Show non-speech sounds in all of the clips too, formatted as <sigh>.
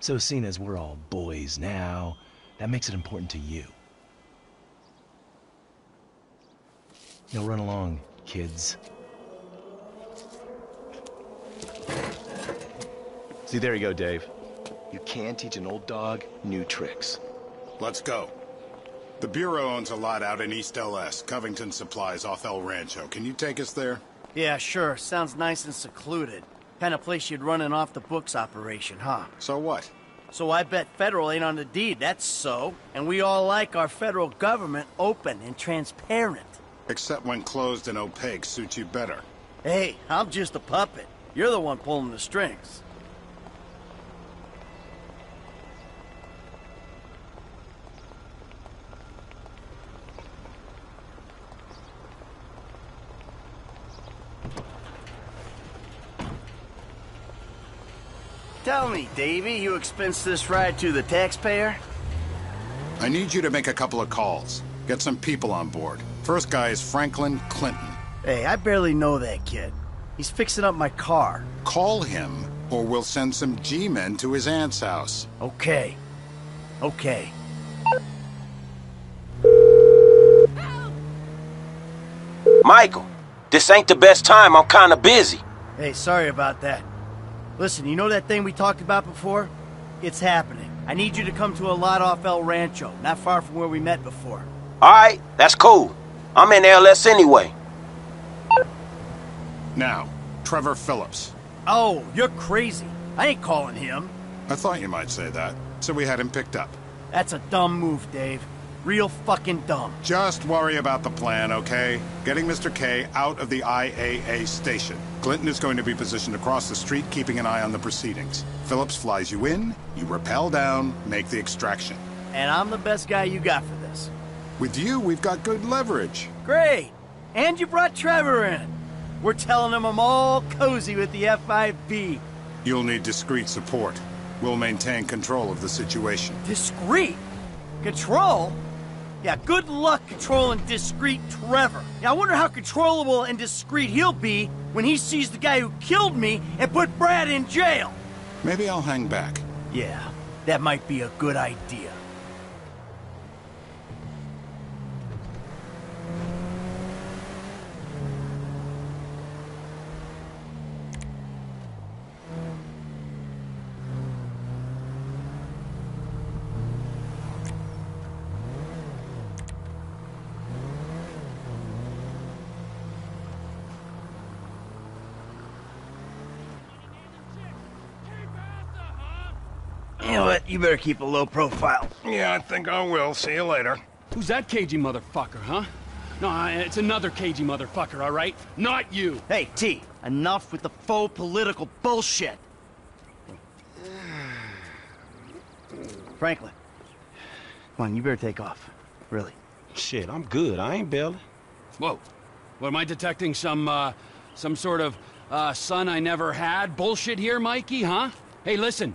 So seeing as we're all boys now, that makes it important to you. Now run along, kids. See, there you go, Dave. You can teach an old dog new tricks. Let's go. The Bureau owns a lot out in East LS, Covington Supplies off El Rancho. Can you take us there? Yeah, sure. Sounds nice and secluded. Kind of place you'd run an off-the-books operation, huh? So what? So I bet federal ain't on the deed, that's so. And we all like our federal government open and transparent. Except when closed and opaque suits you better. Hey, I'm just a puppet. You're the one pulling the strings. Tell me, Davy, you expense this ride to the taxpayer? I need you to make a couple of calls. Get some people on board. First guy is Franklin Clinton. Hey, I barely know that kid. He's fixing up my car. Call him, or we'll send some G-men to his aunt's house. Okay. Okay. Michael, this ain't the best time. I'm kinda busy. Hey, sorry about that. Listen, you know that thing we talked about before? It's happening. I need you to come to a lot off El Rancho, not far from where we met before. Alright, that's cool. I'm in LS anyway. Now, Trevor Phillips. Oh, you're crazy. I ain't calling him. I thought you might say that, so we had him picked up. That's a dumb move, Dave. Real fucking dumb. Just worry about the plan, okay? Getting Mr. K out of the IAA station. Clinton is going to be positioned across the street, keeping an eye on the proceedings. Phillips flies you in, you rappel down, make the extraction. And I'm the best guy you got for this. With you, we've got good leverage. Great. And you brought Trevor in. We're telling him I'm all cozy with the FIB. You'll need discreet support. We'll maintain control of the situation. Discreet? Control? Yeah, good luck controlling discreet Trevor. Yeah, I wonder how controllable and discreet he'll be when he sees the guy who killed me and put Brad in jail. Maybe I'll hang back. Yeah, that might be a good idea. Better keep a low profile. Yeah, I think I will. See you later. Who's that cagey motherfucker, huh? No, it's another cagey motherfucker, all right? Not you. Hey, T, enough with the faux political bullshit. Franklin, come on, you better take off. Really. Shit, I'm good. I ain't bailing. Whoa. What, am I detecting some, uh, some sort of, uh, son I never had bullshit here, Mikey, huh? Hey, listen,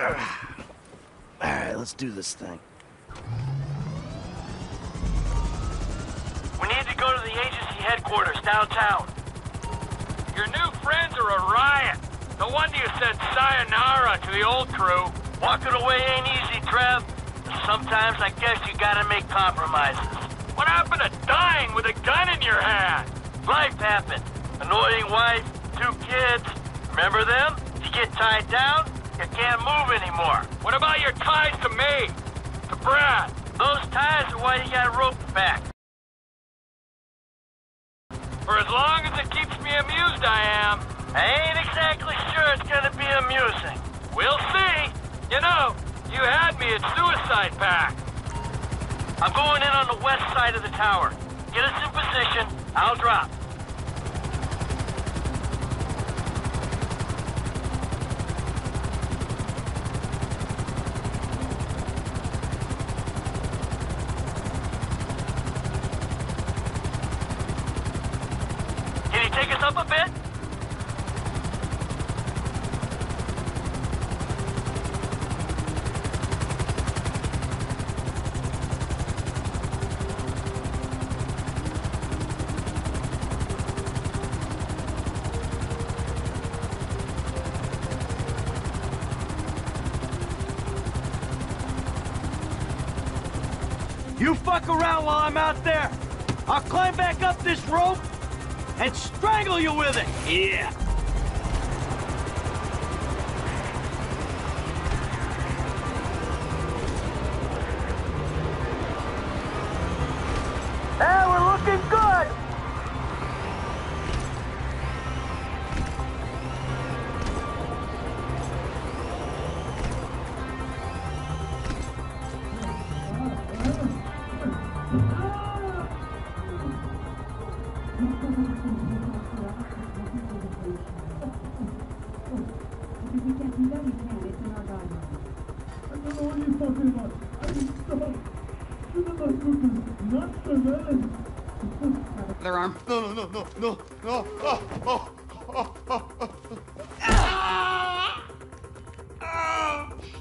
All right, let's do this thing. We need to go to the agency headquarters downtown. Your new friends are a riot. No wonder you said sayonara to the old crew. Walking away ain't easy, Trev. Sometimes I guess you gotta make compromises. What happened to dying with a gun in your hand? Life happened. Annoying wife, two kids. Remember them? You get tied down, you can't move anymore. What about your ties to me? To Brad? Those ties are why you got roped back. For as long as it keeps me amused, I am. I ain't exactly sure it's gonna be amusing. We'll see. You know, you had me at Suicide Pack. I'm going in on the west side of the tower. Get us in position, I'll drop. Can you take us up a bit? You fuck around while I'm out there. I'll climb back up this rope and strangle you with it. Yeah.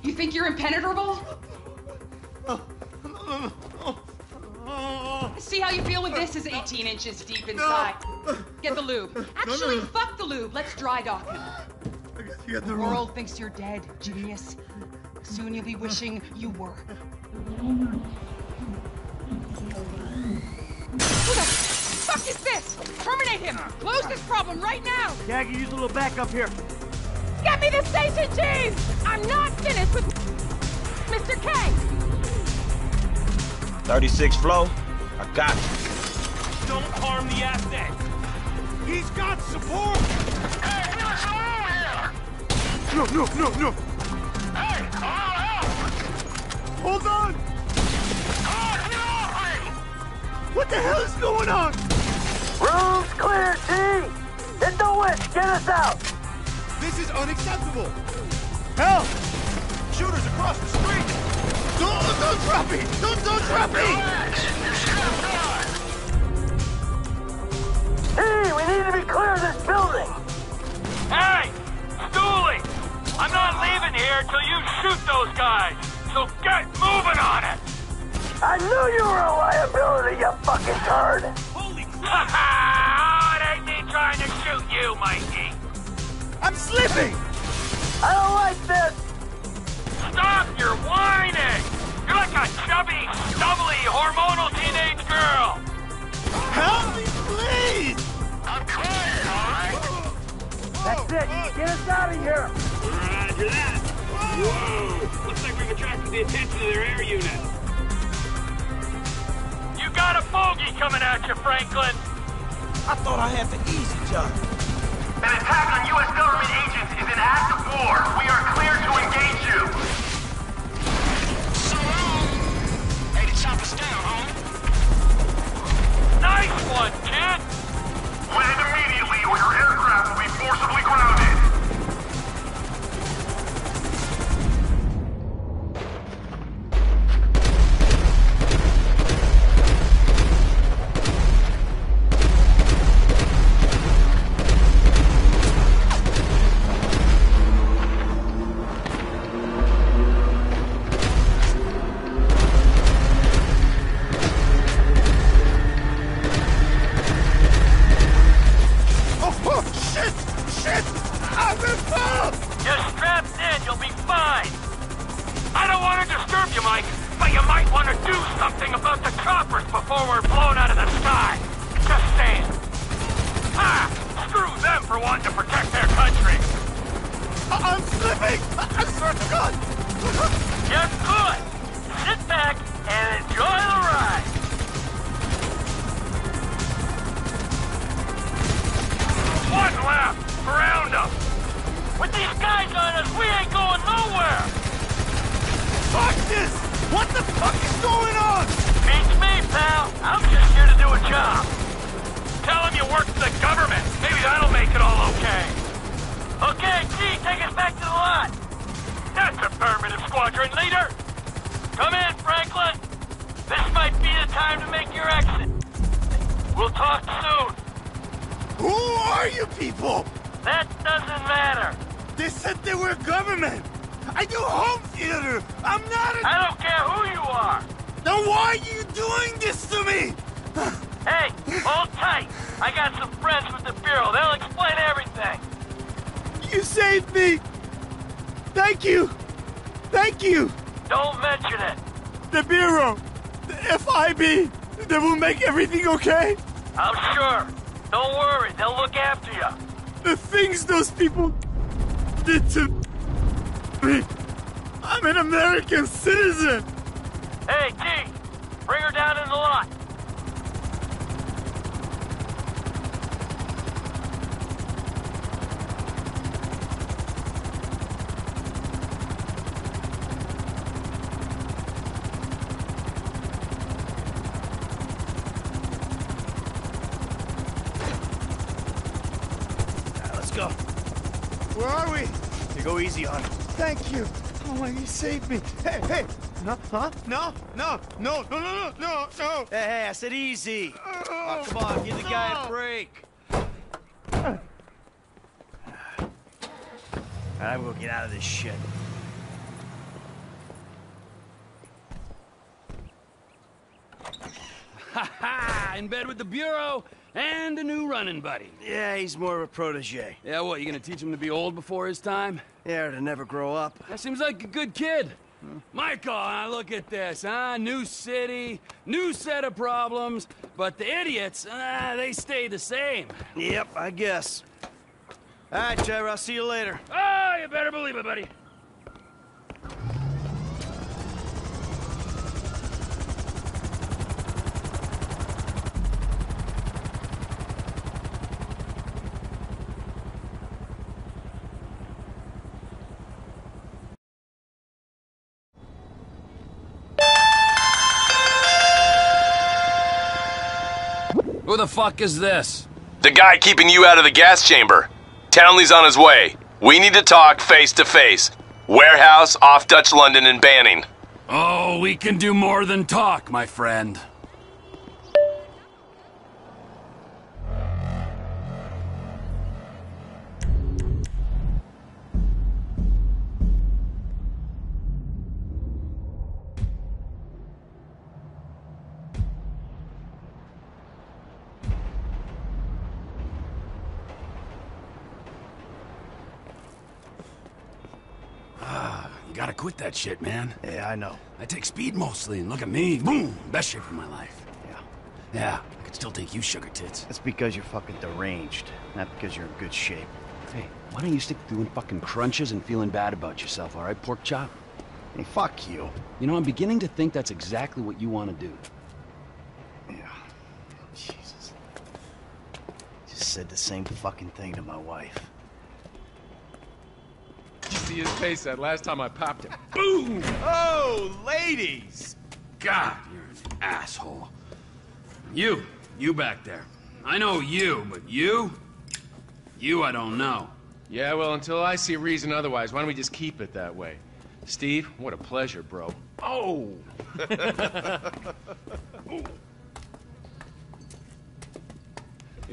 You think you're impenetrable? See how you feel with this is 18 inches deep inside. Get the lube. Actually, fuck the lube. Let's dry dock him. The world thinks you're dead, genius. Soon you'll be wishing you were. Terminate him! Close this problem right now! Yeah, I can use a little backup here. Get me the station chief! I'm not finished with Mr. K! 36 flow. I got you. Don't harm the asset. He's got support. Hey, what's wrong here? No, no, no, no. Hey, all out! Hold on. Oh, get off me! What the hell is going on? Room's clear, T! Hit the witch! Get us out! This is unacceptable. Help! shooters across the street! Don't, don't drop me! Don't, don't drop me! Hey, we need to be clear of this building! Hey! Stooley! I'm not leaving here till you shoot those guys! So get moving on it! I knew you were a liability, you fucking turd! Holy crap! oh, it ain't me trying to shoot you, Mikey! I'm slipping! I don't like this! Stop your whining! You're like a chubby, stubbly, hormonal teenage girl! Help me, please! I'm crying, alright? That's it! Get us out of here! Roger that! Whoa! Looks like we've attracted the attention of their air unit. You got a bogey coming at you, Franklin! I thought I had the easy job. An attack on U.S. government agents is an act of war. We are clear to engage you. So long! Hey, to chop us down, homie. Nice one, kid! Land immediately or your aircraft will be forcibly grounded. Okay. I'm sure. Don't worry, they'll look after you. The things those people did to me. I'm an American citizen. Hey, T, bring her down in the lot. let's go. Where are we? You go easy on him. Thank you. Oh, you saved me. Hey, hey. No, huh? No, no, no, no, no, no, no. Hey, hey, I said easy. Oh, oh come on, give the guy a break. All right, we'll get out of this shit. Ha ha! In bed with the Bureau and a new running buddy. Yeah, he's more of a protege. Yeah, what, you gonna teach him to be old before his time? Yeah, to never grow up. That seems like a good kid. Michael, uh, look at this, huh? New city, new set of problems, but the idiots, uh, they stay the same. Yep, I guess. All right, Trevor, I'll see you later. Oh, you better believe it, buddy. Who the fuck is this? The guy keeping you out of the gas chamber. Townley's on his way. We need to talk face to face. Warehouse off Dutch London and Banning. Oh, we can do more than talk, my friend. Quit that shit, man. Yeah, I know. I take speed mostly, and look at me. Boom! Best shape of my life. Yeah. Yeah, I could still take you, sugar tits. That's because you're fucking deranged, not because you're in good shape. Hey, why don't you stick to doing fucking crunches and feeling bad about yourself, all right, pork chop? Hey, fuck you. You know, I'm beginning to think that's exactly what you want to do. Yeah. Jesus. Just said the same fucking thing to my wife. See his face that last time I popped it. <laughs> Boom! Oh, ladies! God, you're an asshole. You, you back there. I know you, but you? You I don't know. Yeah, well, until I see a reason otherwise, why don't we just keep it that way? Steve, what a pleasure, bro. Oh! <laughs> <laughs>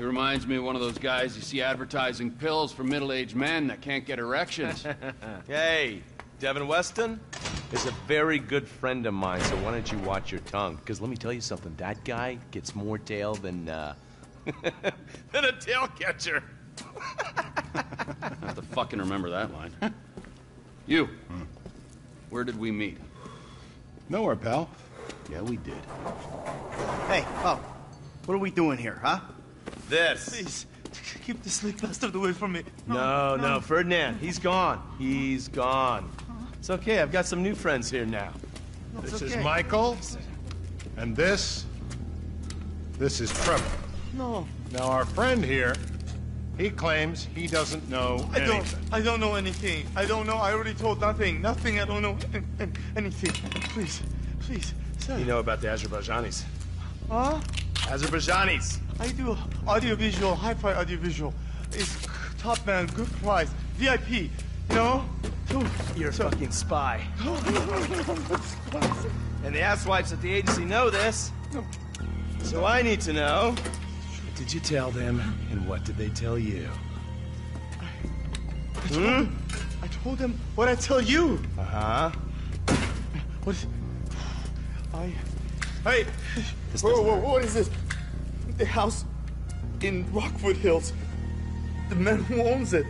He reminds me of one of those guys you see advertising pills for middle-aged men that can't get erections. <laughs> Hey, Devin Weston is a very good friend of mine, so why don't you watch your tongue? Because let me tell you something, that guy gets more tail than, uh, <laughs> than a tail catcher. <laughs> I have to fucking remember that line. You, where did we meet? Nowhere, pal. Yeah, we did. Hey, oh, what are we doing here, huh? This. Please, keep the sleep bastard away from me. No, no, Ferdinand, he's gone. He's gone. It's okay, I've got some new friends here now. This is Michael. And this. This is Trevor. No, Now, our friend here, he claims he doesn't know I don't. I don't know anything. I don't know. I already told nothing. Nothing. I don't know an- an- anything. Please, please, sir. You know about the Azerbaijanis. Huh? Azerbaijanis. I do audiovisual, hi-fi audiovisual. It's top man, good price, VIP. You know? You're a fucking spy. <laughs> And the asswipes at the agency know this. So I need to know. What did you tell them, and what did they tell you? I told, them, I told them what I tell you. Uh-huh. What? <sighs> I. Hey. <sighs> Whoa, whoa, what is this? The house in Rockford Hills. The man who owns it.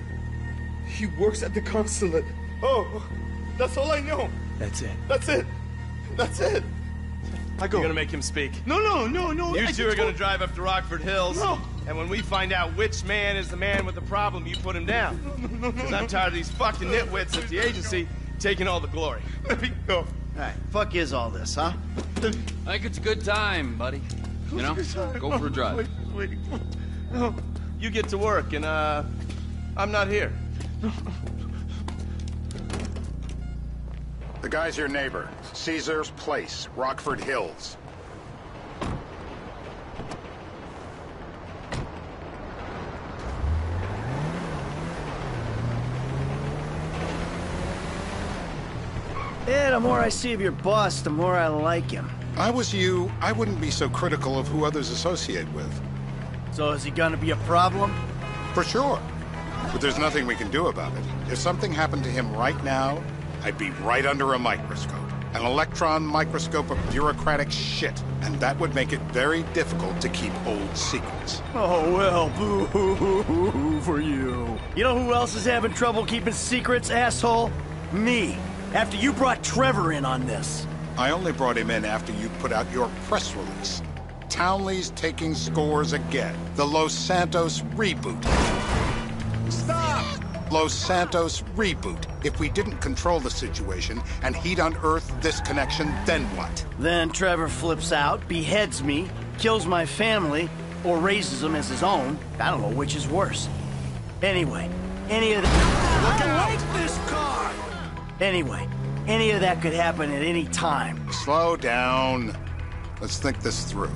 He works at the consulate. Oh, that's all I know. That's it. That's it. That's it. I go. You're gonna make him speak. No, no, no, no. You I two are gonna drive up to Rockford Hills. No. And when we find out which man is the man with the problem, you put him down. No, no, no. Because I'm tired of these fucking nitwits at the agency taking all the glory. Let me go. All right, fuck is all this, huh? I think it's a good time, buddy. You know, go for a drive. Wait, wait. No. You get to work, and uh, I'm not here. The guy's your neighbor. Caesar's Place, Rockford Hills. Yeah, the more I see of your boss, the more I like him. I was you, I wouldn't be so critical of who others associate with. So is he gonna be a problem? For sure. But there's nothing we can do about it. If something happened to him right now, I'd be right under a microscope. An electron microscope of bureaucratic shit. And that would make it very difficult to keep old secrets. Oh, well, boo for you. You know who else is having trouble keeping secrets, asshole? Me. After you brought Trevor in on this. I only brought him in after you put out your press release. Townley's taking scores again. The Los Santos reboot. Stop! Los Santos reboot. If we didn't control the situation and he'd unearthed this connection, then what? Then Trevor flips out, beheads me, kills my family, or raises them as his own. I don't know which is worse. Anyway, any of that. Looking like this car! Anyway, any of that could happen at any time. Slow down. Let's think this through.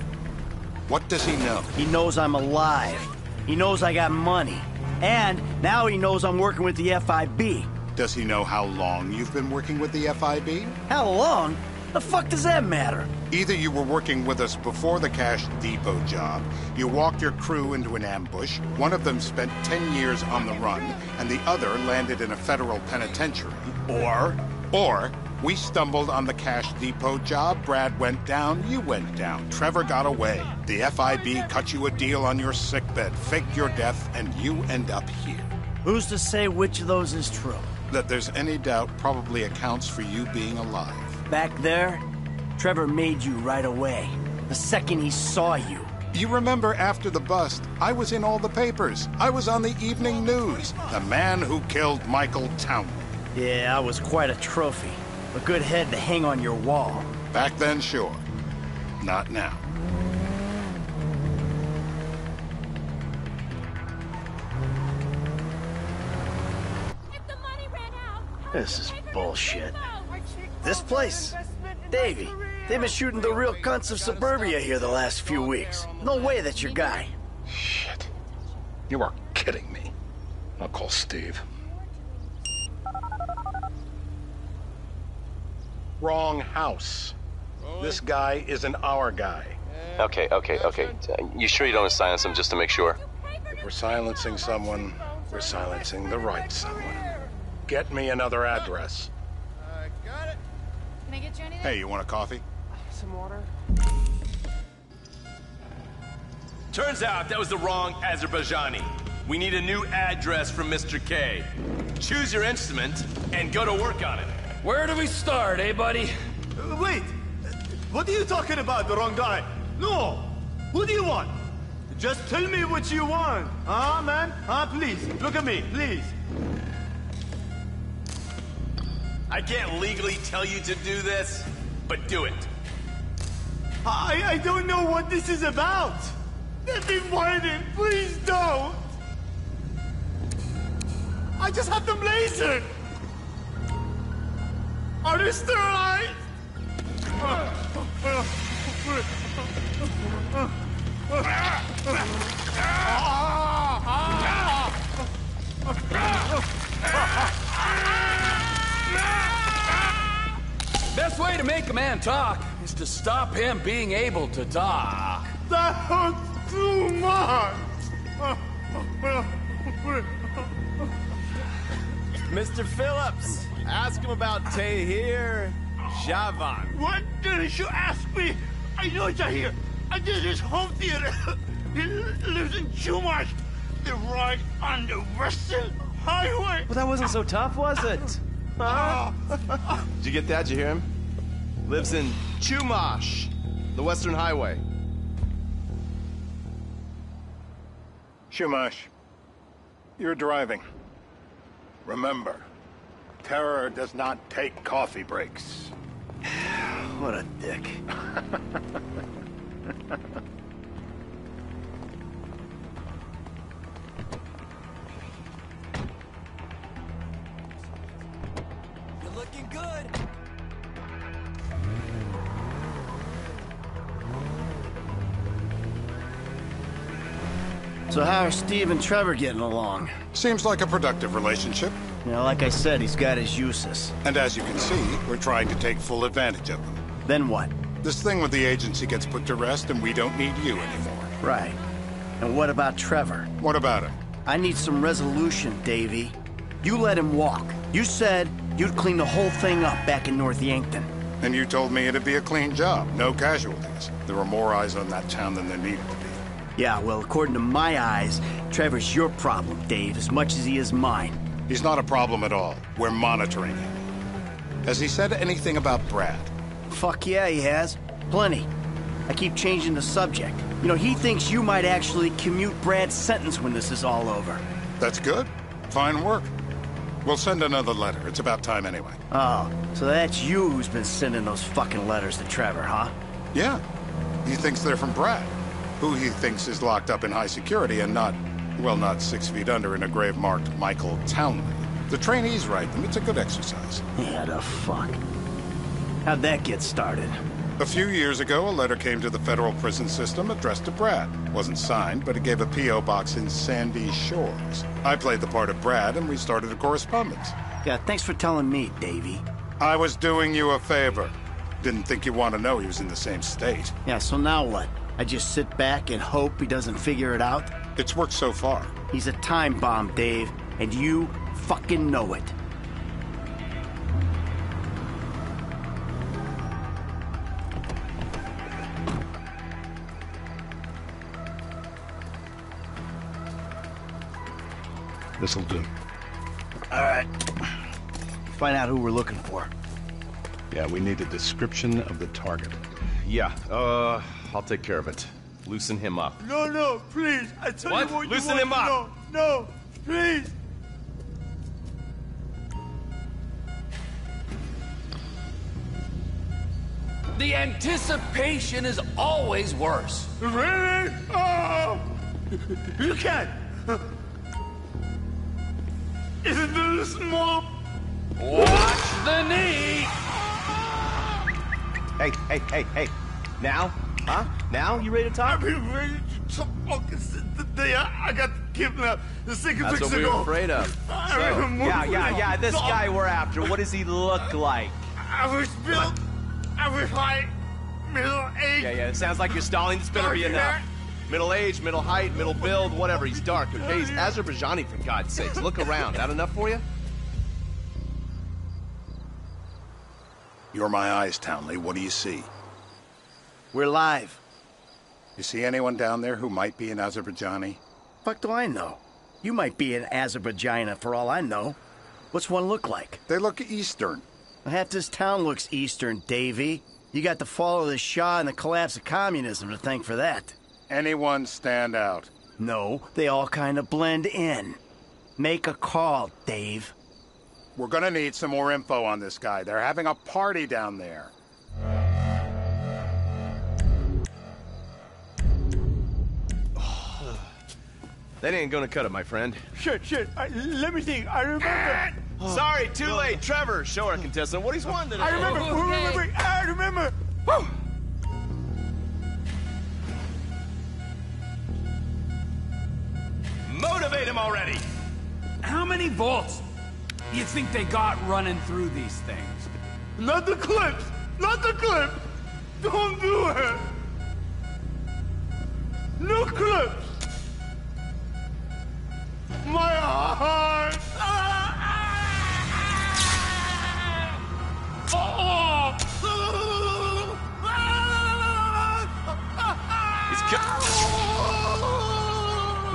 What does he know? He knows I'm alive. He knows I got money. And now he knows I'm working with the FIB. Does he know how long you've been working with the FIB? How long? The fuck does that matter? Either you were working with us before the Cash Depot job, you walked your crew into an ambush, one of them spent 10 years on the run, and the other landed in a federal penitentiary. Or, or, we stumbled on the Cash Depot job, Brad went down, you went down, Trevor got away. The FIB cut you a deal on your sickbed, faked your death, and you end up here. Who's to say which of those is true? That there's any doubt probably accounts for you being alive. Back there, Trevor made you right away. The second he saw you. You remember after the bust, I was in all the papers. I was on the evening news. The man who killed Michael Townley. Yeah, I was quite a trophy. A good head to hang on your wall. Back then, sure. Not now. This is bullshit. This place? Davy, they've been shooting the real cunts of suburbia here the last few weeks. No way that's your guy. Shit. You are kidding me. I'll call Steve. Wrong house. This guy isn't our guy. Okay, okay, okay. You sure you don't silence him just to make sure? If we're silencing someone, we're silencing the right someone. Get me another address. Can I get you anything? Hey, you want a coffee? Some water? Turns out that was the wrong Azerbaijani. We need a new address from Mr. K. Choose your instrument and go to work on it. Where do we start, eh, buddy? Uh, wait! What are you talking about, the wrong guy? No! Who do you want? Just tell me what you want. Ah, man? Ah, please, look at me, please. I can't legally tell you to do this, but do it. I, I don't know what this is about. Let me find it, please don't. I just have them lasered. Are they sterilized? Best way to make a man talk is to stop him being able to talk. That was too much. Mr. Phillips, ask him about Tahir Javan. What did you ask me? I know Tahir. I did his home theater. <laughs> He lives in Chumash. They're right on the Western Highway. Well, that wasn't so tough, was it? Huh? Ah. <laughs> Did you get that? Did you hear him? Lives in Chumash, the Western Highway. Chumash, you're driving. Remember, terror does not take coffee breaks. <sighs> What a dick. You're looking good. So how are Steve and Trevor getting along? Seems like a productive relationship. You know, like I said, he's got his uses. And as you can see, we're trying to take full advantage of them. Then what? This thing with the agency gets put to rest and we don't need you anymore. Right. And what about Trevor? What about him? I need some resolution, Davy. You let him walk. You said you'd clean the whole thing up back in North Yankton. And you told me it'd be a clean job, no casualties. There were more eyes on that town than there needed to be. Yeah, well, according to my eyes, Trevor's your problem, Dave, as much as he is mine. He's not a problem at all. We're monitoring him. Has he said anything about Brad? Fuck yeah, he has. Plenty. I keep changing the subject. You know, he thinks you might actually commute Brad's sentence when this is all over. That's good. Fine work. We'll send another letter. It's about time anyway. Oh, so that's you who's been sending those fucking letters to Trevor, huh? Yeah. He thinks they're from Brad, who he thinks is locked up in high security and not, well, not six feet under in a grave marked Michael Townley. The trainees write them. It's a good exercise. Yeah, the fuck. How'd that get started? A few years ago, a letter came to the federal prison system addressed to Brad. Wasn't signed, but it gave a P.O. box in Sandy Shores. I played the part of Brad, and we started a correspondence. Yeah, thanks for telling me, Davy. I was doing you a favor. Didn't think you want to know he was in the same state. Yeah, so now what? I just sit back and hope he doesn't figure it out? It's worked so far. He's a time bomb, Dave, and you fucking know it. This'll do. All right. Find out who we're looking for. Yeah, we need a description of the target. Yeah, uh, I'll take care of it. Loosen him up. No, no, please. I tell What? you what Loosen you want him to up. know. No, please. The anticipation is always worse. Really? Oh! You can't. Isn't it a small? Watch the knee! Hey, hey, hey, hey. Now? Huh? Now? You ready to talk? I've been ready to talk since the day I, I got kidnapped. The six That's weeks what we ago. were afraid of. <laughs> So, I remember yeah, yeah, when yeah. This saw- guy we're after, what does he look like? I was built. I was high, middle age. Yeah, yeah. It sounds like you're stalling. This better be enough. Middle age, middle height, middle build, whatever. He's dark, okay? He's Azerbaijani, for God's sakes. Look around. That enough for you? You're my eyes, Townley. What do you see? We're live. You see anyone down there who might be an Azerbaijani? Fuck do I know? You might be an Azerbaijana for all I know. What's one look like? They look Eastern. Half this town looks Eastern, Davy. You got the fall of the Shah and the collapse of communism to thank for that. Anyone stand out? No, they all kind of blend in. Make a call, Dave. We're gonna need some more info on this guy. They're having a party down there. That ain't gonna cut it, my friend. Shit, shit. I, let me think. I remember. Ah. Sorry, too oh. late. Trevor, show our contestant what he's won today. I remember. Oh, wait, wait, wait, wait. I remember. Woo! Motivate him already! How many volts do you think they got running through these things? Not the clips. Not the clips. Don't do it. No clips. Heart.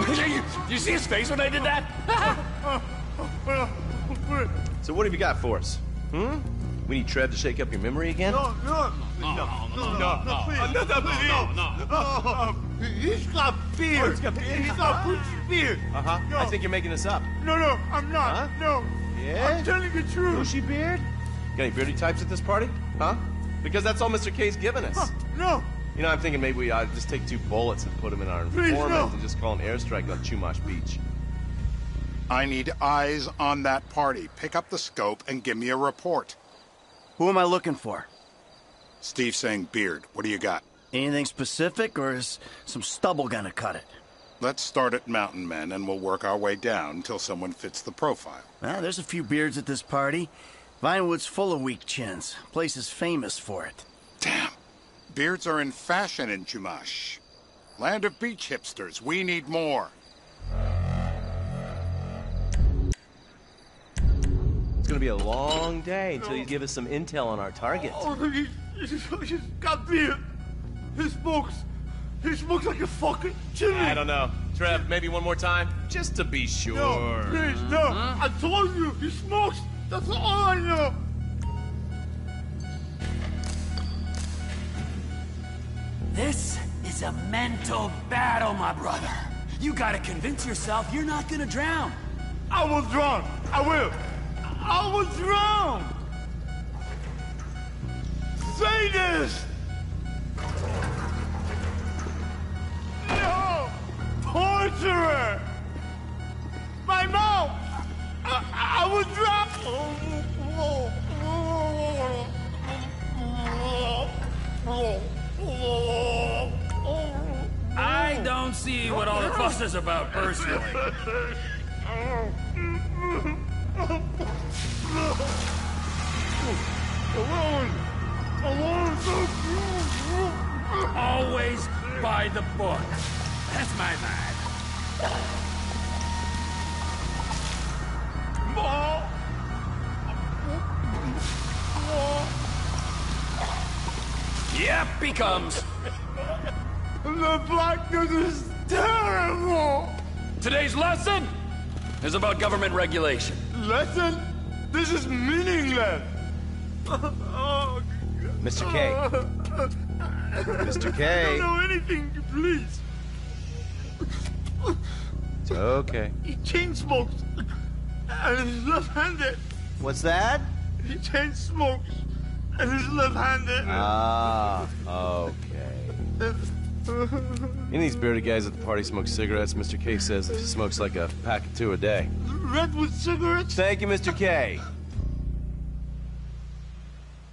He's you, you see his face when I did that? So what have you got for us? Hmm? We need Trev to shake up your memory again? No, no, no, no, no, no, no, please. no, no, no, no, no. He's got beard. he's got beard. He's got British beard. Uh-huh. No. I think you're making this up. No, no, I'm not. Huh? No. Yeah? I'm telling the truth. Bushy beard? Got any beardy types at this party? Huh? Because that's all Mr. K's given us. Huh, No. You know, I'm thinking maybe we ought to just take two bullets and put them in our Please, informant no. and just call an airstrike on Chumash Beach. I need eyes on that party. Pick up the scope and give me a report. Who am I looking for? Steve saying beard. What do you got? Anything specific, or is some stubble gonna cut it? Let's start at Mountain Men and we'll work our way down until someone fits the profile. Well, there's a few beards at this party. Vinewood's full of weak chins. Place is famous for it. Damn. Beards are in fashion in Chumash. Land of beach hipsters. We need more. It's gonna be a long day until you give us some intel on our target. Oh, he's, he's, he's got beard. He smokes. He smokes like a fucking chimney. I don't know. Trev, maybe one more time? Just to be sure. No, please, no. I told you, he smokes. That's all I know. This is a mental battle, my brother. You gotta convince yourself you're not gonna drown. I will drown. I will. I will drown. Say this. torturer! My mouth! I, I would drop... I don't see what all the fuss is about, personally. Alone! Alone so Always by the book. That's my mind. More! Yep, he comes. The blackness is terrible! Today's lesson is about government regulation. Lesson? This is meaningless! Mr. K. <laughs> Mr. K. I don't know anything, please. It's okay. He chain smokes. And he's left-handed. What's that? He chain smokes. And he's left-handed. Ah, okay. <laughs> Any of these bearded guys at the party smoke cigarettes. Mr. K says he smokes like a pack of two a day. Redwood cigarettes? Thank you, Mr. K.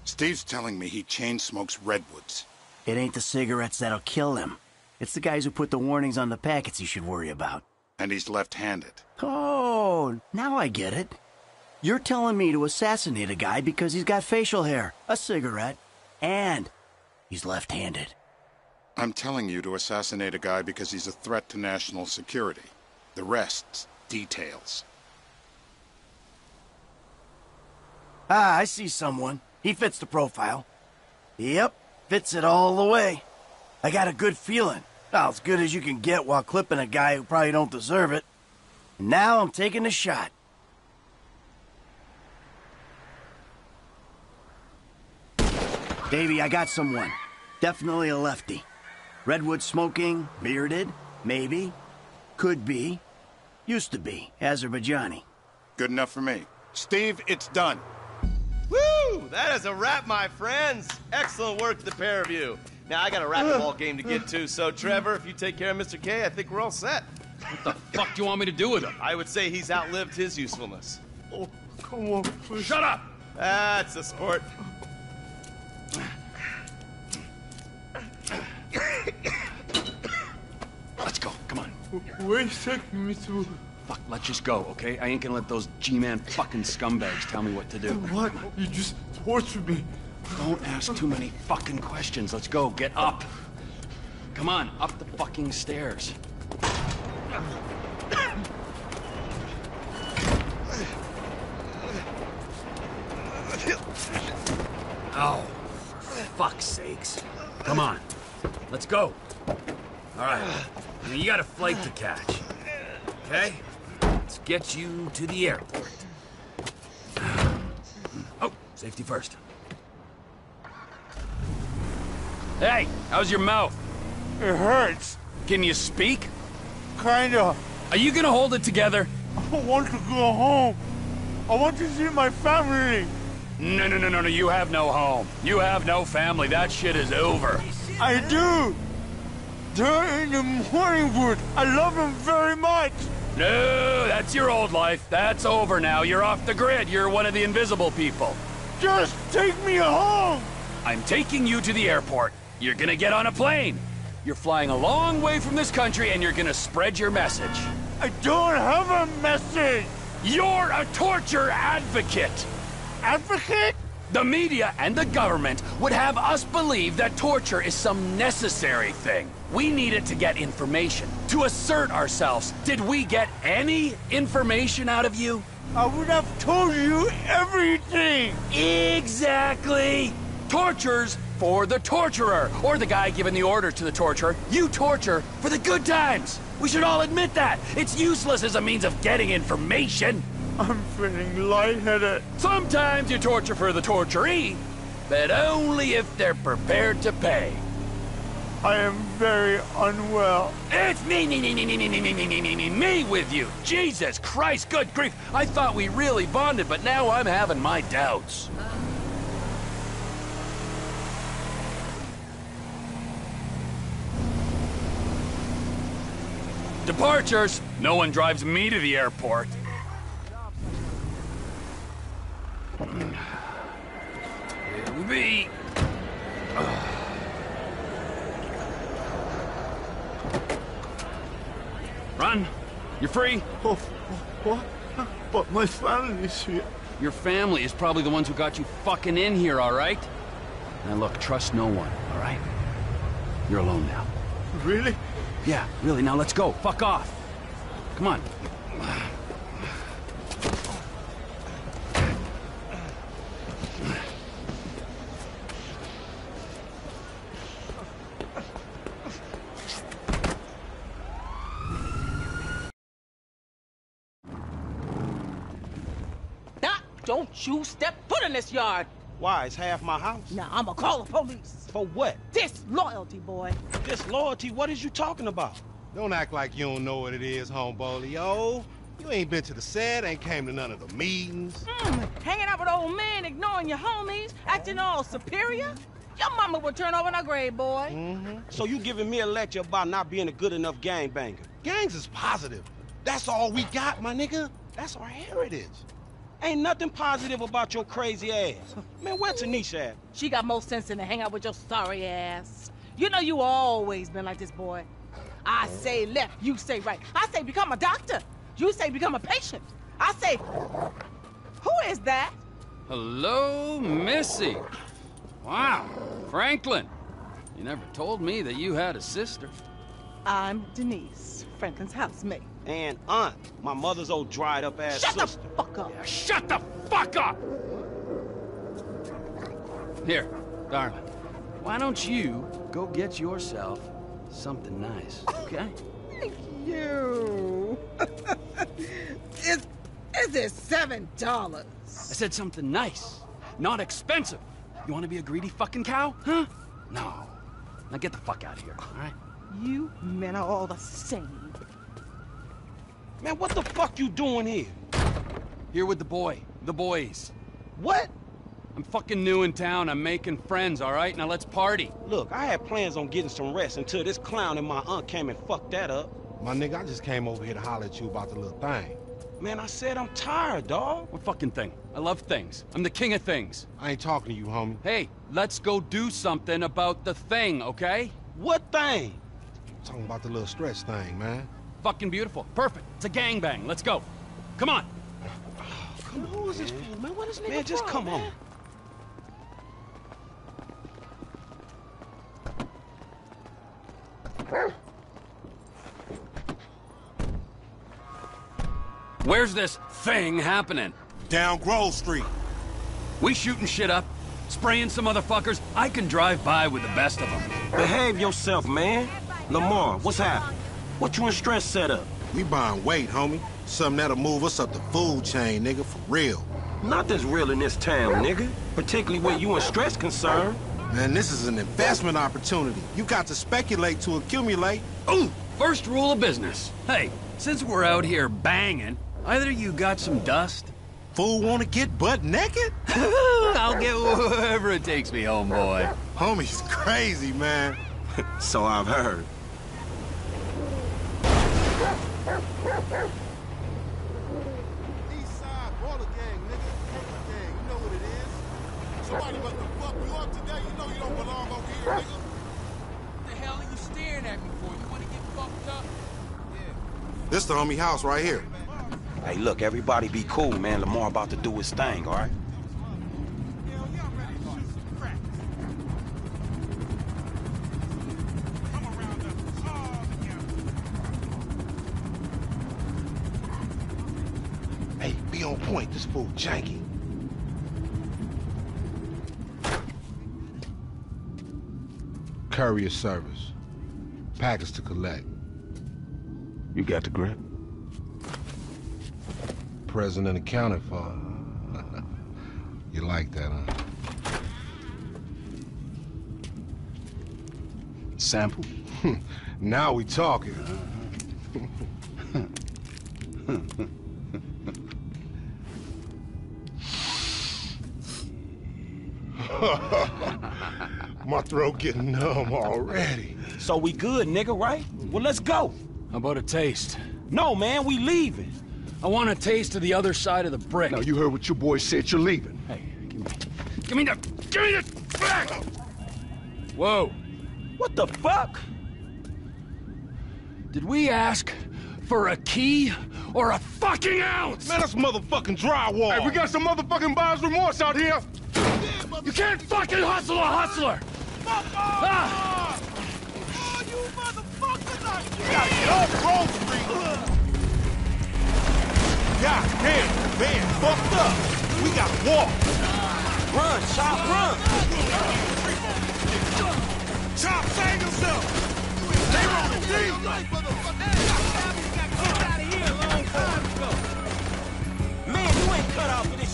Steve's telling me he chain smokes redwoods. It ain't the cigarettes that'll kill him. It's the guys who put the warnings on the packets you should worry about. And he's left-handed. Oh, now I get it. You're telling me to assassinate a guy because he's got facial hair, a cigarette, and he's left-handed. I'm telling you to assassinate a guy because he's a threat to national security. The rest's details. Ah, I see someone. He fits the profile. Yep, fits it all the way. I got a good feeling. Well, as good as you can get while clipping a guy who probably don't deserve it. And now I'm taking the shot. Davey, I got someone. Definitely a lefty. Redwood smoking, bearded, maybe. Could be. Used to be. Azerbaijani. Good enough for me. Steve, it's done. Woo! That is a wrap, my friends. Excellent work to the pair of you. Now, I got a racquetball game to get to, so Trevor, if you take care of Mr. K, I think we're all set. What the fuck do you want me to do with him? I would say he's outlived his usefulness. Oh, come on, please. Shut up! That's a sport. Let's go, come on. Wait a second, Mr. Fuck, let's just go, okay? I ain't gonna let those G-Man fucking scumbags tell me what to do. What? You just tortured me. Don't ask too many fucking questions. Let's go, get up. Come on, up the fucking stairs. Oh, for fuck's sakes. Come on, let's go. All right, you got a flight to catch. Okay? Let's get you to the airport. Oh, safety first. Hey, how's your mouth? It hurts. Can you speak? Kinda. Are you gonna hold it together? I want to go home. I want to see my family. No, no, no, no, no, you have no home. You have no family. That shit is over. I do. They're in the Morningwood. I love them very much. No, that's your old life. That's over now. You're off the grid. You're one of the invisible people. Just take me home. I'm taking you to the airport. You're gonna get on a plane. You're flying a long way from this country and you're gonna spread your message. I don't have a message. You're a torture advocate. Advocate? The media and the government would have us believe that torture is some necessary thing. We need it to get information, to assert ourselves. Did we get any information out of you? I would have told you everything. Exactly. Tortures for the torturer, or the guy giving the orders to the torturer. You torture for the good times. We should all admit that. It's useless as a means of getting information. I'm feeling lightheaded. Sometimes you torture for the torturee, but only if they're prepared to pay. I am very unwell. It's me, me, me, me, me, me, me, me, me, me, me, me, me with you. Jesus Christ, good grief. I thought we really bonded, but now I'm having my doubts. Departures. No one drives me to the airport. Be. Uh, run. You're free. Oh, what? But my family's here. Your family is probably the ones who got you fucking in here, all right? Now look, trust no one, all right? You're alone now. Really? Yeah, really. Now let's go. Fuck off. Come on. Doc, don't you step foot in this yard. Why? It's half my house. Now I'ma call the police. For what? Disloyalty, boy. Disloyalty? What is you talking about? Don't act like you don't know what it is, homeboy. Yo, you ain't been to the set, ain't came to none of the meetings. Mm, hanging out with old men, ignoring your homies, acting all superior. Your mama would turn over in her grave, boy. Mm-hmm. So you giving me a lecture about not being a good enough gangbanger? Gangs is positive. That's all we got, my nigga. That's our heritage. Ain't nothing positive about your crazy ass. Man, where Tanisha at? She got more sense than to hang out with your sorry ass. You know you always been like this, boy. I say left, you say right. I say become a doctor. You say become a patient. I say, who is that? Hello, Missy. Wow, Franklin. You never told me that you had a sister. I'm Denise, Franklin's housemate. And aunt, my mother's old dried up ass Shut sister. the fuck up. Shut the fuck up! Here, darling. Why don't you go get yourself something nice, okay? Thank you. <laughs> is, is this seven dollars? I said something nice, not expensive. You want to be a greedy fucking cow? Huh? No. Now get the fuck out of here, all right? You men are all the same. Man, what the fuck you doing here? Here with the boy, the boys. What? I'm fucking new in town. I'm making friends, all right? Now let's party. Look, I had plans on getting some rest until this clown and my aunt came and fucked that up. My nigga, I just came over here to holler at you about the little thing. Man, I said I'm tired, dawg. What fucking thing? I love things. I'm the king of things. I ain't talking to you, homie. Hey, let's go do something about the thing, okay? What thing? I'm talking about the little stretch thing, man. Fucking beautiful. Perfect. It's a gangbang. Let's go. Come on. Come on, who is this fool, man? What is nigga Man, just from, come man? on. Where's this thing happening? Down Grove Street. We shooting shit up, spraying some motherfuckers. I can drive by with the best of them. Behave yourself, man. Lamar, what's happening? What you and Stretch set up? We buying weight, homie. Something that'll move us up the food chain, nigga, for real. Nothing's real in this town, nigga. Particularly where you and Stretch concerned. Man, this is an investment opportunity. You got to speculate to accumulate. Ooh, first rule of business. Hey, since we're out here banging, either you got some dust? Fool wanna get butt naked? <laughs> I'll get wherever it takes me, homeboy. Homie's crazy, man. <laughs> so I've heard. Somebody must have fucked you up today. You know you don't belong over here, nigga. What the hell are you staring at me for? You want to get fucked up? This the homie house right here. Hey, look, everybody be cool, man. Lamar about to do his thing, all right? Be on point. This fool janky. Courier service. Package to collect. You got the grip? President accounted for. <laughs> you like that, huh? Sample? <laughs> now we talking. Throat getting numb already. So we good, nigga, right? Well, let's go. How about a taste? No, man, we leaving. I want a taste of the other side of the brick. Now, you heard what your boy said. You're leaving. Hey, give me, give me the, give me the back! Whoa. What the fuck? Did we ask For a key or a fucking ounce? Man, that's motherfucking drywall. Hey, we got some motherfucking buyer's remorse out here. You can't fucking hustle a hustler! Ah! gotta get off. God damn, man, fucked up. We gotta walk. Run, Chop, run! Chop, save yourself. They on the Man, you ain't cut out for this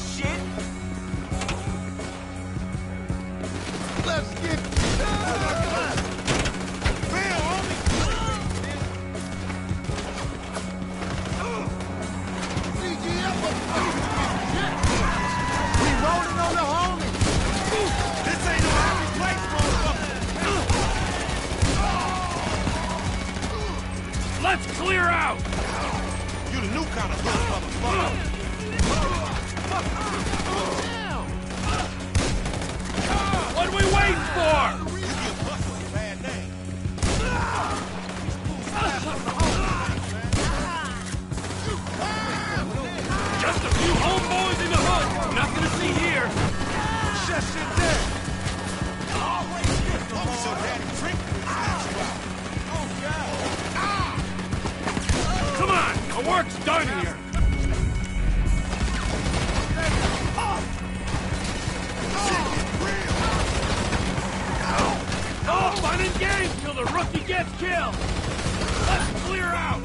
What are we waiting for? The work's done here. Oh, fun and games till the rookie gets killed. Let's clear out.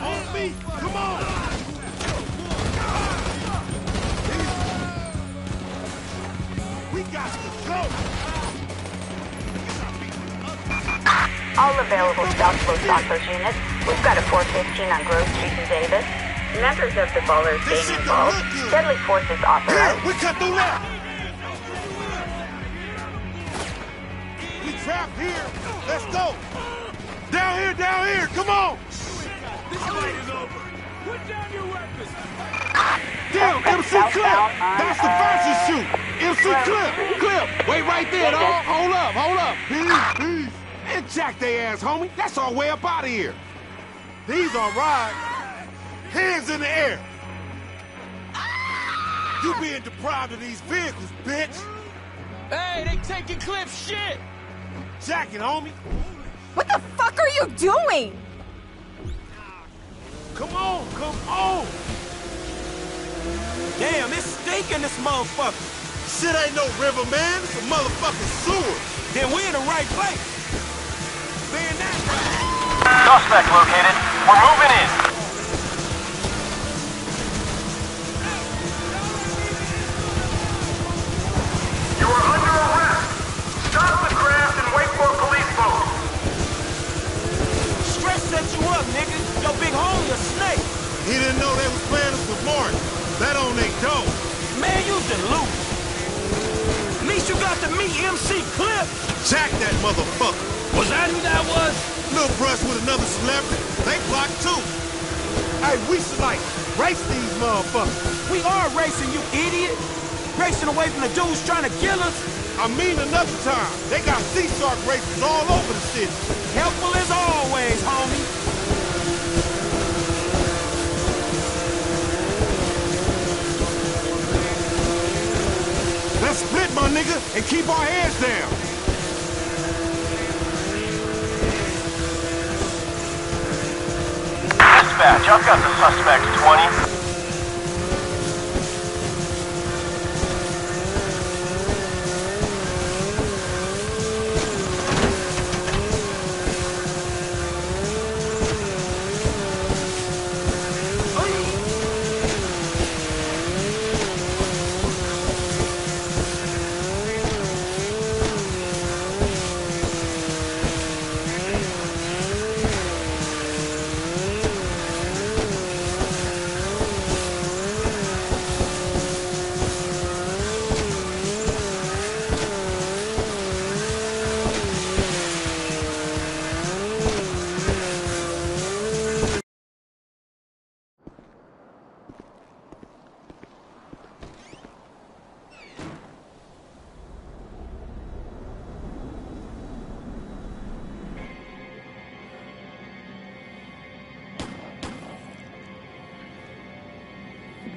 On me, come on. We got to go. All available South Los Santos units. We've got a 415 on Grove Street in Davis. Members of the Ballas being involved. Deadly force is authorized. Here, we cut through that. We trapped here. Let's go. Down here, down here. Come on. This fight is over. Put down your weapons. Damn, MC Clip. That's the uh, fashion shoot. MC Clip. Clip. Wait right there, dog. Hold up, hold up. Peace, peace. Jack they ass, homie. That's our way up out of here. These are rides. Hands in the air. You being deprived of these vehicles, bitch. Hey, they taking Cliff shit! Jack it, homie. What the fuck are you doing? Come on, come on. Damn, it's stinking this motherfucker. Shit ain't no river, man. It's a motherfucking sewer. Then we in the right place. Man, that's Suspect located. We're moving in. You are under arrest. Stop the craft and wait for a police boat. Stretch set you up, nigga. Your big homie a snake. He didn't know they was playing us with Mark. That on they dough. Man, you the loose. At least you got to meet MC Clip. Jack that motherfucker. Was that who that was? Little brush with another celebrity. They blocked too. Hey, we should like race these motherfuckers. We are racing, you idiot. Racing away from the dudes trying to kill us. I mean another time. They got sea shark races all over the city. Helpful as always, homie. Let's split, my nigga, and keep our heads down. Dispatch, I've got the suspect 20.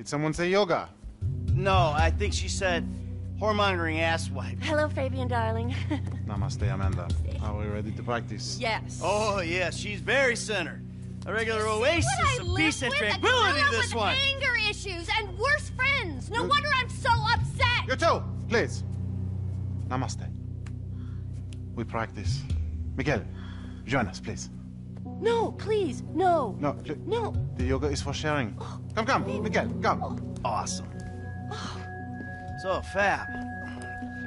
Did someone say yoga? No, I think she said whoremongering asswipe. Hello, Fabian, darling. <laughs> Namaste, Amanda. Are we ready to practice? yes. Oh, yes, she's very centered. A regular oasis What I of live peace and with, a tranquility, girl this with one. anger issues and worse friends. No hmm? wonder I'm so upset. You too, please. Namaste. We practice. Miguel, join us, please. No, please, no. No, pl- No. The yoga is for sharing. Come, come, Miguel, come. Awesome. So, Fab,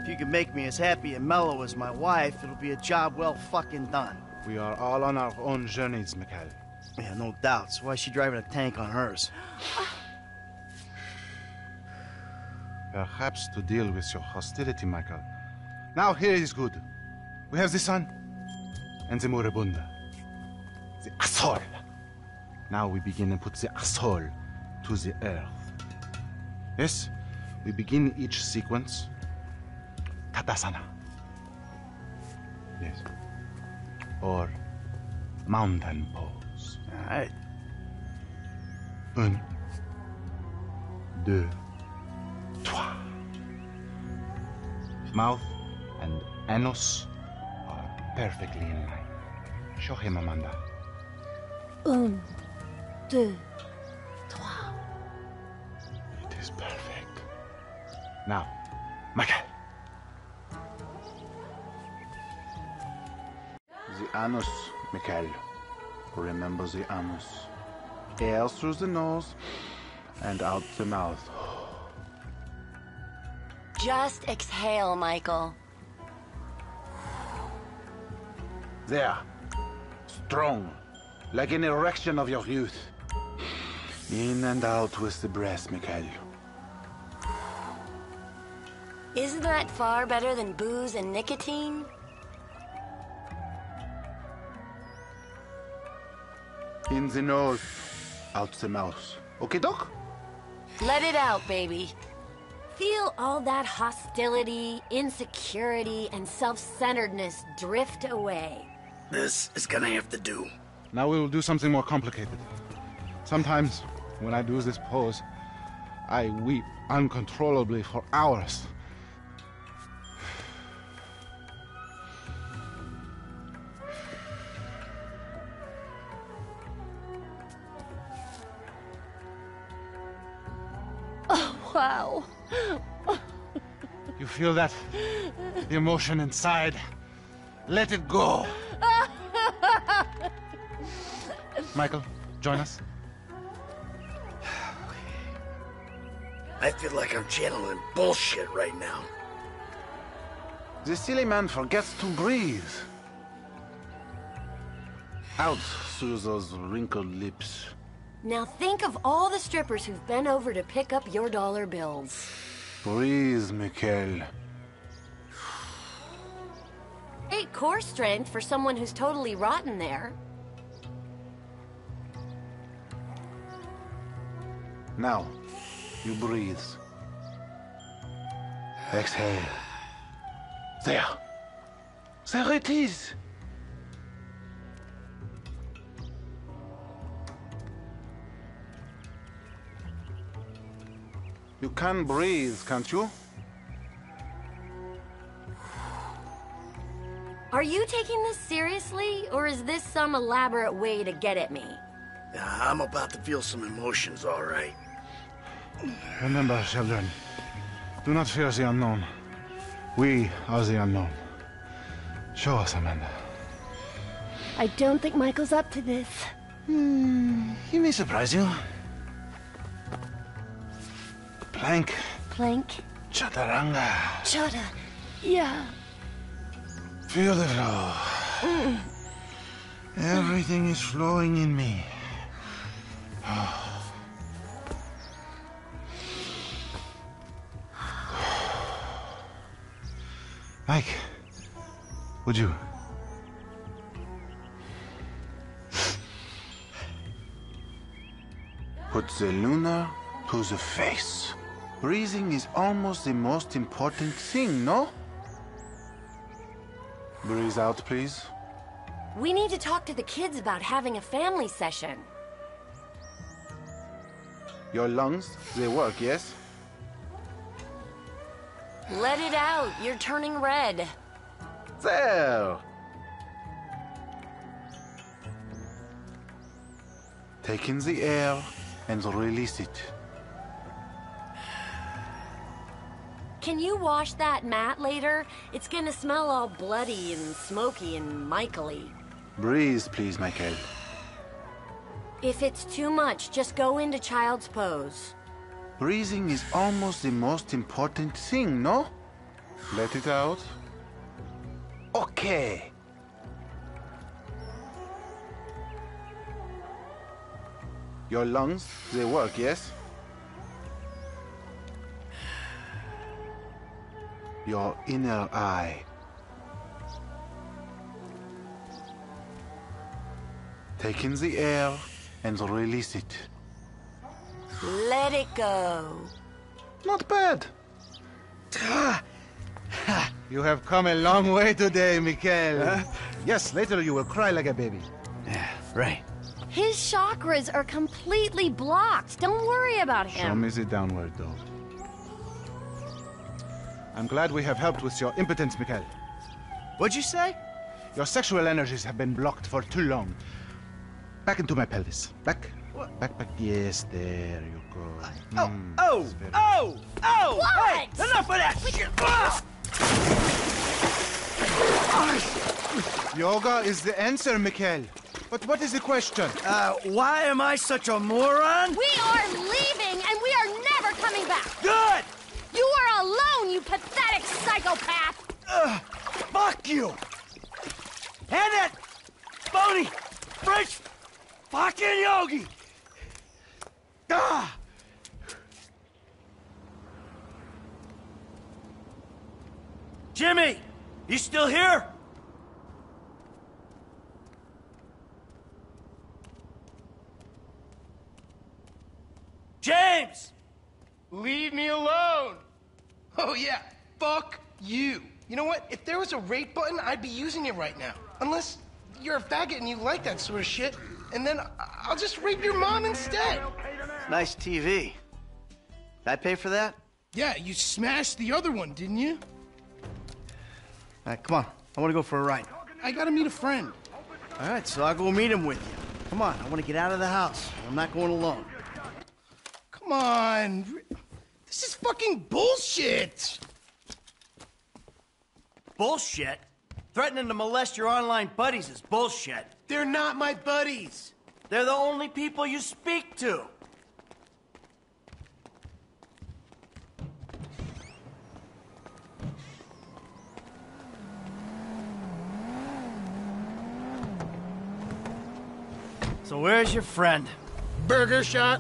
if you can make me as happy and mellow as my wife, it'll be a job well fucking done. We are all on our own journeys, Miguel. Yeah, no doubts. Why is she driving a tank on hers? Perhaps to deal with your hostility, Michael. Now here is good. We have the sun and the moribunda. The asshole. Now we begin and put the asshole to the earth. Yes, we begin each sequence. Tadasana. Yes. Or mountain pose. All right. Un, deux, trois. Mouth and anus are perfectly in line. Show him, Amanda. Un, deux, trois. It is perfect. Now, Michael. The anus, Michael. Remember the anus. Air through the nose and out the mouth. Just exhale, Michael. There. Strong. Like an erection of your youth. In and out with the breath, Mikhail. Isn't that far better than booze and nicotine? In the nose, out the mouth. Okay, Doc? Let it out, baby. Feel all that hostility, insecurity, and self centeredness drift away. This is gonna have to do. Now we will do something more complicated. Sometimes, when I do this pose, I weep uncontrollably for hours. Oh, wow. You feel that? The emotion inside. Let it go. Michael, join us. I feel like I'm channeling bullshit right now. The silly man forgets to breathe. Out through those wrinkled lips. Now think of all the strippers who've been over to pick up your dollar bills. Breathe, Mikhail. Great core strength for someone who's totally rotten there. Now, you breathe. Exhale. There. There it is. You can breathe, can't you? Are you taking this seriously, or is this some elaborate way to get at me? I'm about to feel some emotions, all right. Remember, children, do not fear the unknown. We are the unknown. Show us, Amanda. I don't think Michael's up to this. Hmm. He may surprise you. Plank, Plank. chaturanga. Chota. Yeah. Feel the flow. Mm. Everything is flowing in me. Mike, would you? Put the lunar to the face. Breathing is almost the most important thing, no? Breathe out, please. We need to talk to the kids about having a family session. Your lungs, they work, yes? Let it out. You're turning red. There. Take in the air and release it. Can you wash that mat later? It's gonna smell all bloody and smoky and Michaely. Breathe, please, Michael. If it's too much, just go into child's pose. Breathing is almost the most important thing, no? Let it out. Okay. Your lungs, they work, yes? Your inner eye. Take in the air and release it. Let it go. Not bad. <sighs> You have come a long way today, Mikhail. Yes, later you will cry like a baby. Yeah, right. His chakras are completely blocked. Don't worry about Show him. me the downward dog. I'm glad we have helped with your impotence, Mikhail. What'd you say? Your sexual energies have been blocked for too long. Back into my pelvis. Back. Back, back. Yes, there you go. Oh, Mm, oh, that's oh, oh! What? Hey, enough of that shit! Ah! Yoga is the answer, Mikhail. But what is the question? Uh, why am I such a moron? We are leaving and we are never coming back. Good! You are alone, you pathetic psychopath. Ugh, fuck you! And that phony French fucking yogi! Ah! Jimmy! You still here? James! Leave me alone! Oh, yeah, fuck you. You know what? If there was a rate button, I'd be using it right now. Unless you're a faggot and you like that sort of shit, and then I'll just rape your mom instead. Nice TV. Did I pay for that? Yeah, you smashed the other one, didn't you? All right, come on. I want to go for a ride. I gotta meet a friend. All right, so I'll go meet him with you. Come on, I want to get out of the house. I'm not going alone. Come on. This is fucking bullshit. Bullshit? Threatening to molest your online buddies is bullshit. They're not my buddies. They're the only people you speak to. So where's your friend? Burger shot?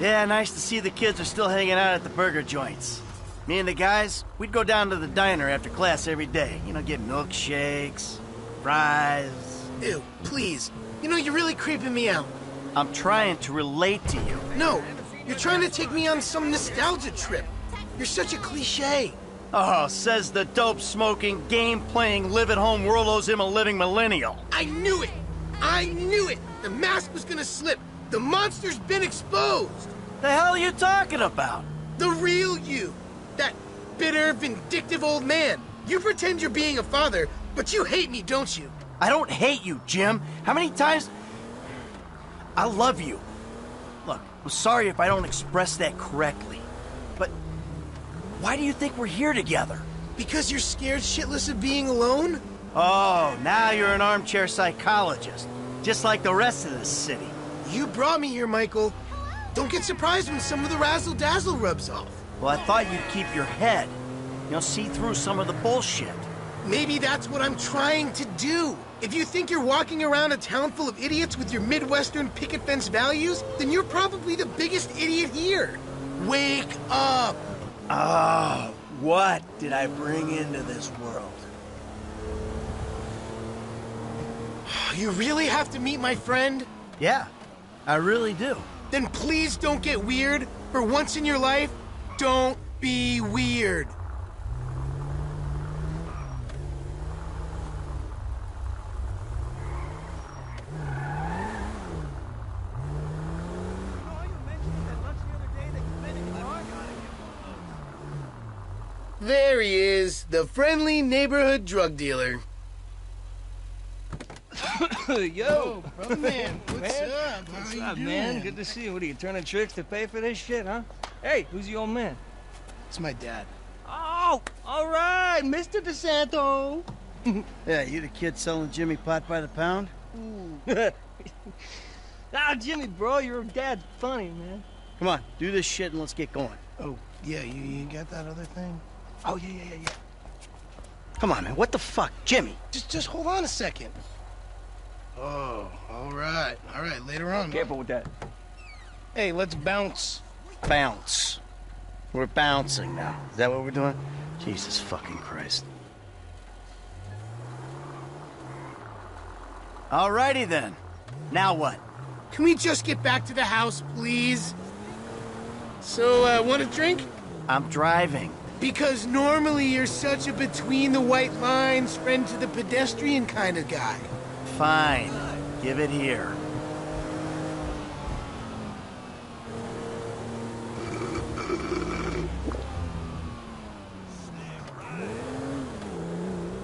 Yeah, nice to see the kids are still hanging out at the burger joints. Me and the guys, we'd go down to the diner after class every day. You know, get milkshakes, fries. Ew, please. You know, you're really creeping me out. I'm trying to relate to you. No, you're trying to take me on some nostalgia trip. You're such a cliche. Oh, says the dope smoking, game playing, live at home world owes him a living millennial. I knew it. I knew it. The mask was gonna slip. The monster's been exposed. The hell are you talking about? The real you. That bitter, vindictive old man. You pretend you're being a father, but you hate me, don't you? I don't hate you, Jim. How many times? I love you. Look, I'm sorry if I don't express that correctly. But why do you think we're here together? Because you're scared shitless of being alone? Oh, now you're an armchair psychologist. Just like the rest of this city. You brought me here, Michael. Don't get surprised when some of the razzle dazzle rubs off. Well, I thought you'd keep your head. You know, see through some of the bullshit. Maybe that's what I'm trying to do. If you think you're walking around a town full of idiots with your Midwestern picket fence values, then you're probably the biggest idiot here. Wake up! Oh, What did I bring into this world? You really have to meet my friend? Yeah, I really do. Then please don't get weird. For once in your life, don't be weird. There he is, the friendly neighborhood drug dealer. Yo, brother <laughs> man, what's man. up? How What's you up, doing? man? Good to see you. What are you turning tricks to pay for this shit, huh? Hey, who's the old man? It's my dad. Oh, all right, Mr. De Santa. <laughs> Yeah, you the kid selling Jimmy pot by the pound? Ooh. <laughs> ah, Jimmy, bro, your dad's funny, man. Come on, do this shit and let's get going. Oh, yeah, you, you got that other thing? Oh, yeah, yeah, yeah, yeah. Come on, man. What the fuck? Jimmy. Just just hold on a second. Oh, all right. All right, later on. Careful with that. Hey, let's bounce. Bounce. We're bouncing now. Is that what we're doing? Jesus fucking Christ. Alrighty then. Now what? Can we just get back to the house, please? So, uh, want a drink? I'm driving. Because normally you're such a between the white lines, friend to the pedestrian kind of guy. Fine. Give it here.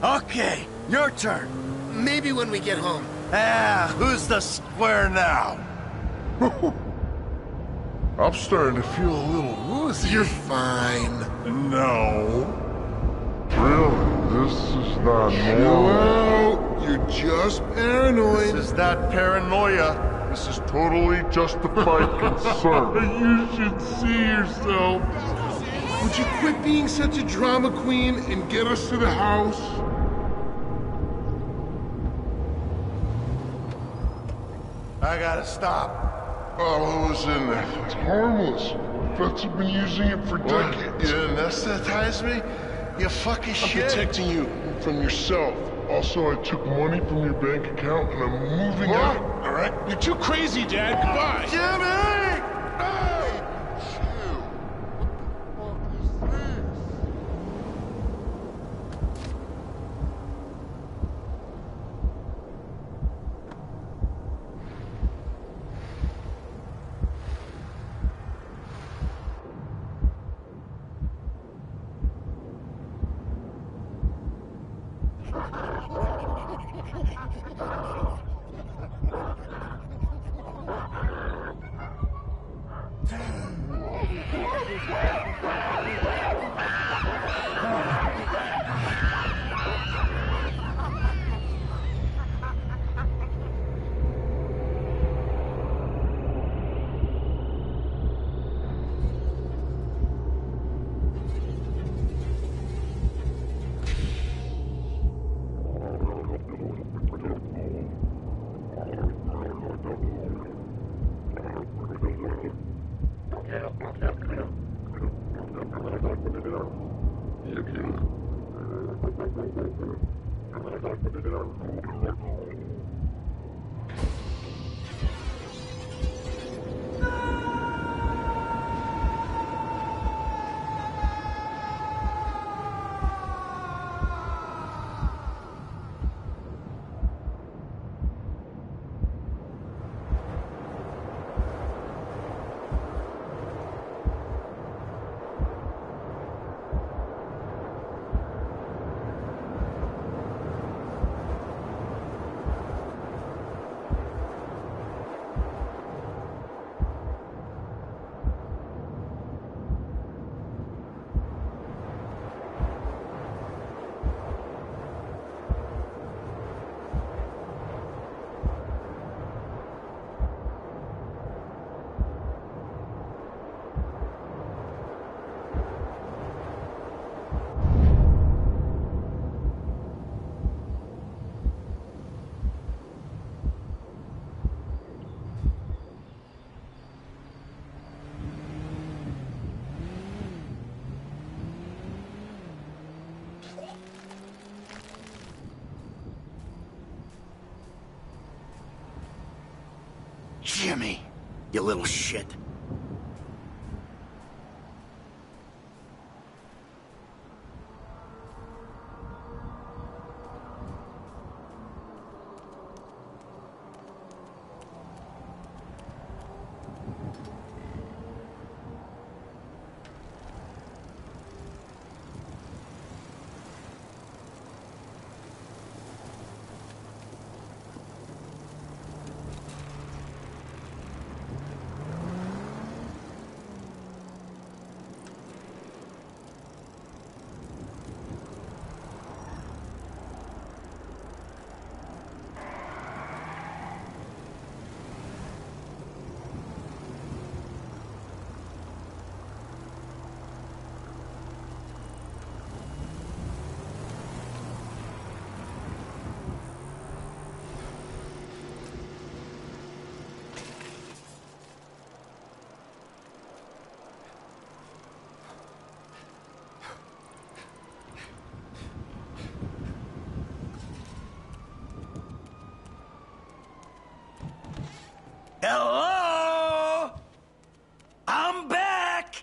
Okay, your turn. Maybe when we get home. Ah, who's the square now? <laughs> I'm starting to feel a little woozy. You're fine. No. Really? This is not normal. You're just paranoid. This is not paranoia. This is totally justified <laughs> concern. you should see yourself. Would you quit being such a drama queen and get us to the house? I gotta stop. Oh, who's in there? It's harmless. Vets have been using it for decades. You anesthetize me? You fucking I'm shit. protecting you from yourself. Also, I took money from your bank account and I'm moving What? out. All right. You're too crazy, Dad. Goodbye. Jimmy! Jimmy, you little shit. Hello? I'm back!